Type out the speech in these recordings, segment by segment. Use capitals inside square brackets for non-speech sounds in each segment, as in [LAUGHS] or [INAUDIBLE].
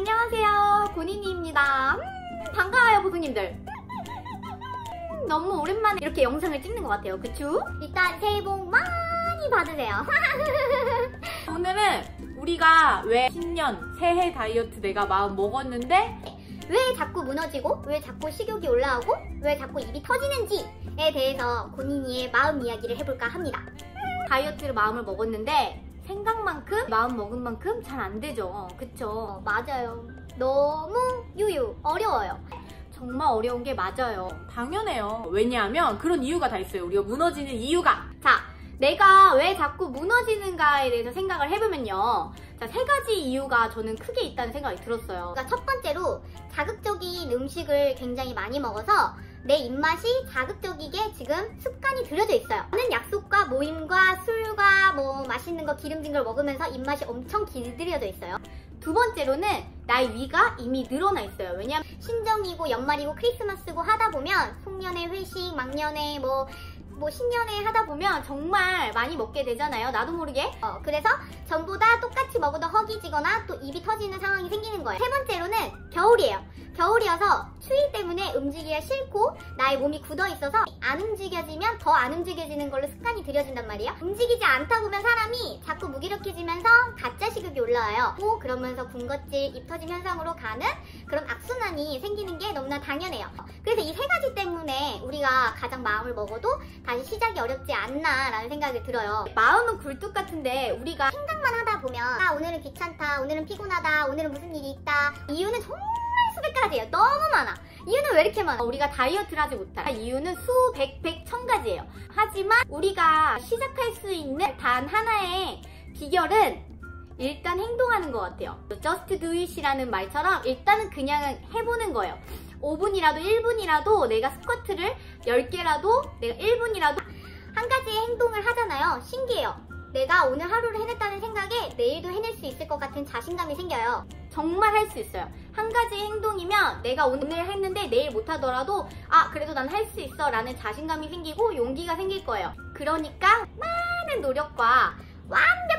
안녕하세요. 고니니입니다. 음, 반가워요 보수님들. 음, 너무 오랜만에 이렇게 영상을 찍는 것 같아요. 그쵸? 일단 새해 복 많이 받으세요. [LAUGHS] 오늘은 우리가 왜 신년 새해 다이어트 내가 마음 먹었는데? 왜 자꾸 무너지고 왜 자꾸 식욕이 올라오고 왜 자꾸 입이 터지는지에 대해서 고니니의 마음 이야기를 해볼까 합니다. 다이어트를 마음을 먹었는데 생각만큼 마음 먹은 만큼 잘 안 되죠 그쵸? 어, 맞아요 너무 유유 어려워요 정말 어려운 게 맞아요 당연해요. 왜냐하면 그런 이유가 다 있어요. 우리가 무너지는 이유가 자, 내가 왜 자꾸 무너지는가에 대해서 생각을 해보면요. 자, 세 가지 이유가 저는 크게 있다는 생각이 들었어요. 그러니까 첫 번째로 자극적인 음식을 굉장히 많이 먹어서 내 입맛이 자극적이게 지금 습관이 들여져 있어요. 많은 약속과 모임과 술과 뭐 맛있는 거 기름진 걸 먹으면서 입맛이 엄청 길들여져 있어요. 두 번째로는 나의 위가 이미 늘어나 있어요. 왜냐면 신정이고 연말이고 크리스마스고 하다 보면 송년회 회식, 막년회 뭐, 뭐 신년회 하다 보면 정말 많이 먹게 되잖아요. 나도 모르게. 어, 그래서 전보다 똑같이 먹어도 허기지거나 또 입이 터지는 상황이 생기는 거예요. 세 번째로는 겨울이에요. 겨울이어서 추위 때문에 움직이기가 싫고 나의 몸이 굳어 있어서 안 움직여지면 더 안 움직여지는 걸로 습관이 들여진단 말이에요. 움직이지 않다 보면 사람이 자꾸 무기력해지면서 가짜 식욕이 올라와요. 또 그러면서 군것질, 입 터짐 현상으로 가는 그런 악순환이 생기는 게 너무나 당연해요. 그래서 이 세 가지 때문에 우리가 가장 마음을 먹어도 다시 시작이 어렵지 않나 라는 생각이 들어요. 마음은 굴뚝 같은데 우리가 생각만 하다 보면 아 오늘은 귀찮다, 오늘은 피곤하다, 오늘은 무슨 일이 있다. 이유는 정말 수백 가지예요. 너무 많아. 이유는 왜 이렇게 많아? 우리가 다이어트를 하지 못할 이유는 수 백, 백, 천 가지예요. 하지만 우리가 시작할 수 있는 단 하나의 비결은 일단 행동하는 것 같아요. just do it이라는 말처럼 일단은 그냥 해보는 거예요. 5분이라도 1분이라도 내가 스쿼트를 10개라도 내가 1분이라도 한 가지의 행동을 하잖아요. 신기해요. 내가 오늘 하루를 해냈다는 생각에 내일도 해낼 수 있을 것 같은 자신감이 생겨요. 정말 할 수 있어요. 한 가지 행동이면 내가 오늘 했는데 내일 못하더라도 아 그래도 난 할 수 있어 라는 자신감이 생기고 용기가 생길 거예요. 그러니까 많은 노력과 완벽한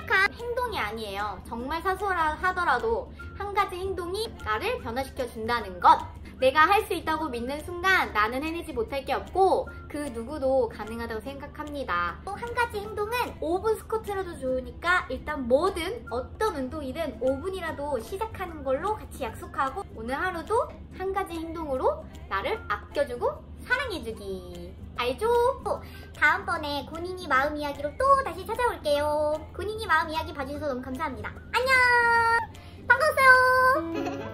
행동이 아니에요. 정말 사소하더라도 한 가지 행동이 나를 변화시켜 준다는 것. 내가 할 수 있다고 믿는 순간 나는 해내지 못할 게 없고 그 누구도 가능하다고 생각합니다. 또 한 가지 행동은 5분 스쿼트라도 좋으니까 일단 뭐든 어떤 운동이든 5분이라도 시작하는 걸로 같이 약속하고 오늘 하루도 한 가지 행동으로 나를 아껴주고 해주기. 알죠? 다음번에 군인이 마음 이야기로 또 다시 찾아올게요. 군인이 마음 이야기 봐주셔서 너무 감사합니다. 안녕! 반가웠어요! [LAUGHS]